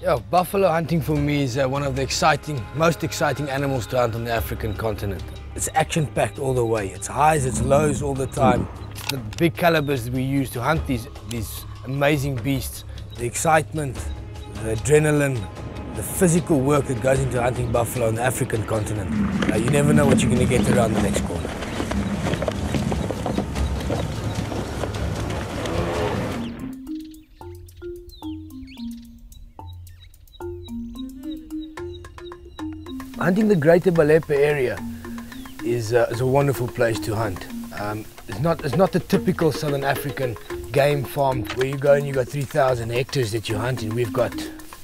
Yeah, buffalo hunting for me is uh, one of the exciting, most exciting animals to hunt on the African continent. It's action-packed all the way. It's highs, it's lows all the time. The big calibers that we use to hunt these, these amazing beasts, the excitement, the adrenaline, the physical work that goes into hunting buffalo on the African continent. Uh, you never know what you're going to get around the next corner. Hunting the greater Balepye area is, uh, is a wonderful place to hunt. Um, it's, not, it's not the typical Southern African game farm where you go and you got 3,000 hectares that you hunt in. We've got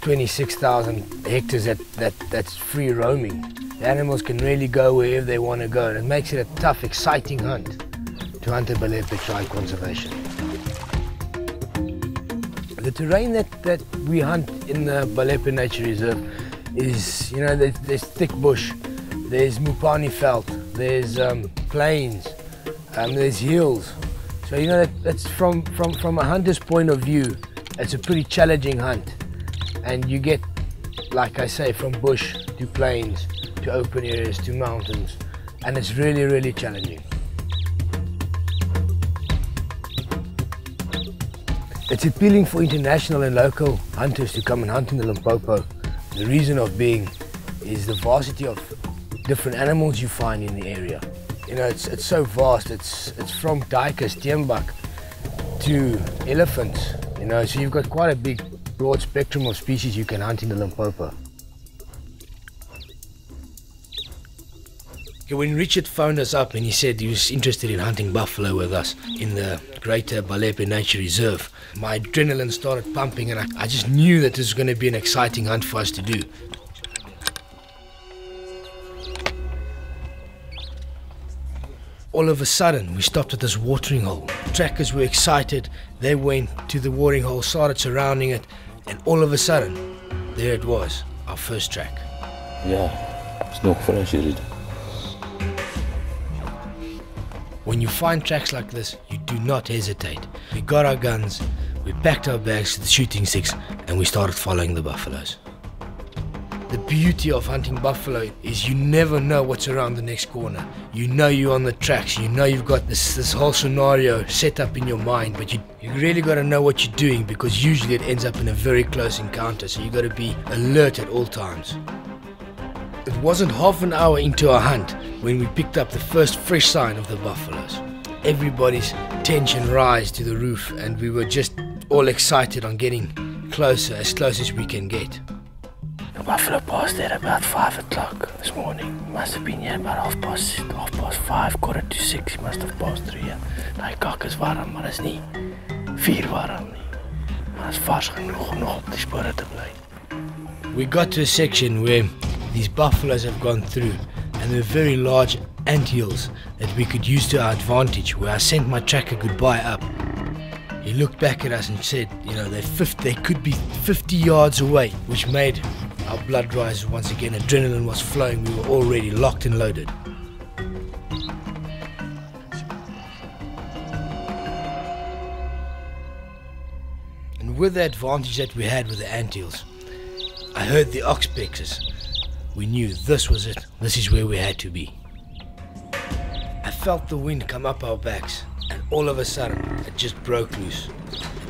26,000 hectares that, that, that's free roaming. The animals can really go wherever they want to go and it makes it a tough, exciting hunt to hunt a Balepye tribe conservation. The terrain that, that we hunt in the Balepye Nature Reserve is, you know, there's, there's thick bush, there's Mopani veld, there's um, plains, um, there's hills. So, you know, that, that's from, from, from a hunter's point of view, it's a pretty challenging hunt. And you get, like I say, from bush to plains, to open areas, to mountains. And it's really, really challenging. It's appealing for international and local hunters to come and hunt in the Limpopo the reason of being is the vastity of different animals you find in the area. You know, it's, it's so vast. It's, it's from duikers, steenbok, to elephants. You know, so you've got quite a big, broad spectrum of species you can hunt in the Limpopo. When Richard phoned us up and he said he was interested in hunting buffalo with us in the Greater Balepye Nature Reserve, my adrenaline started pumping and I, I just knew that this was going to be an exciting hunt for us to do. All of a sudden, we stopped at this watering hole. Trackers were excited. They went to the watering hole, started surrounding it, and all of a sudden, there it was, our first track. Ja, is nog fresh hier. When you find tracks like this, you do not hesitate. We got our guns, we packed our bags to the shooting sticks, and we started following the buffaloes. The beauty of hunting buffalo is you never know what's around the next corner. You know you're on the tracks, you know you've got this, this whole scenario set up in your mind, but you, you really got to know what you're doing because usually it ends up in a very close encounter, so you got to be alert at all times. It wasn't half an hour into our hunt when we picked up the first fresh sign of the buffaloes. Everybody's tension rise to the roof and we were just all excited on getting closer, as close as we can get. The buffalo passed there about five o'clock this morning. Must have been here about half past half past five, quarter to six. He must have passed through here. Daai kak is warm, maar is nie vuur warm nie. Maar is vars genoeg om nog op die spore te bly. We got to a section where these buffaloes have gone through and they're very large anthills that we could use to our advantage where I sent my tracker goodbye up. He looked back at us and said, you know, they're 50, they could be 50 yards away, which made our blood rise once again. Adrenaline was flowing. We were already locked and loaded. And with the advantage that we had with the anthills, I heard the oxpeckers we knew this was it. This is where we had to be. I felt the wind come up our backs, and all of a sudden, it just broke loose.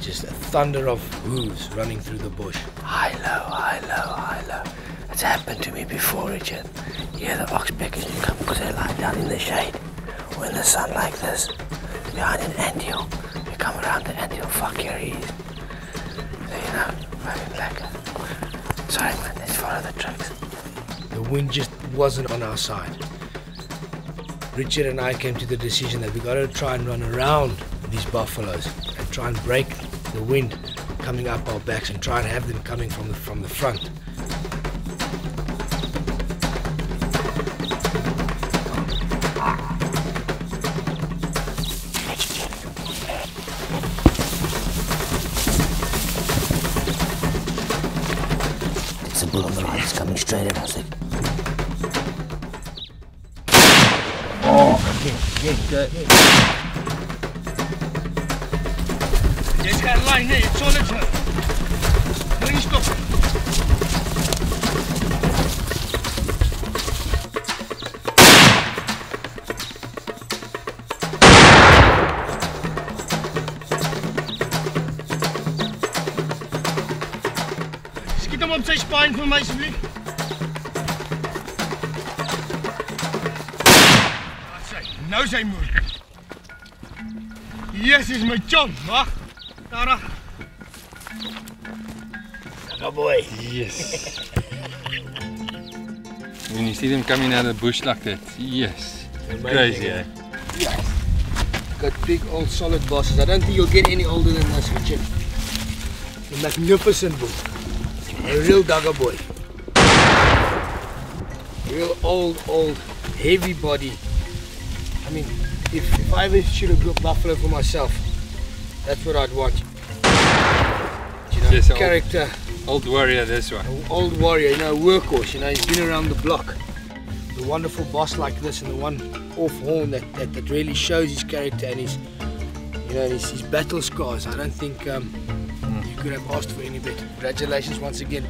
Just a thunder of hooves running through the bush. High, low, high, low, high, low. It's happened to me before, Richard. Yeah, the oxpeckers come because they lie down in the shade. Or in the sun like this. Behind an anthill. You come around the anthill, fuck your ears. Wind just wasn't on our side. Richard and I came to the decision that we got to try and run around these buffaloes and try and break the wind coming up our backs and try and have them coming from the from the front. Bull on the right, it's coming straight at us. good. This guy lying there, it's all the time. Please go. Schiet. Nou sy moer. Yes, is my chom, wag. Daar. Good boy. Yes. when you see them coming out of the bush like that, yes. Crazy, eh? Yes. Got big old solid bosses. I don't think you'll get any older than this, Richard. A magnificent bull. A real dagga boy. Real old, old, heavy body. I mean, if, if I ever shoot a buffalo for myself, that's what I'd want. You know, Yes, character, Old warrior, this one. old warrior, you know, workhorse, you know, he's been around the block. The wonderful boss like this and the one off horn that, that, that really shows his character and his, you know, his, his battle scars. I don't think um, you could have asked for any better. Congratulations once again.